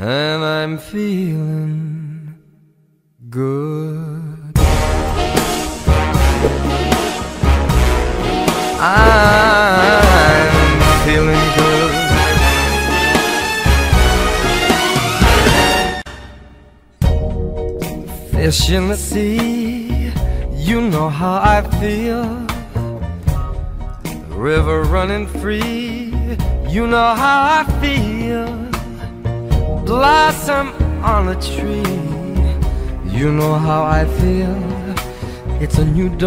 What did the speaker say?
and I'm feeling good. I'm feeling good. Fish in the sea, you know how I feel. River running free, you know how I feel. Blossom on a tree, you know how I feel. It's a new dawn.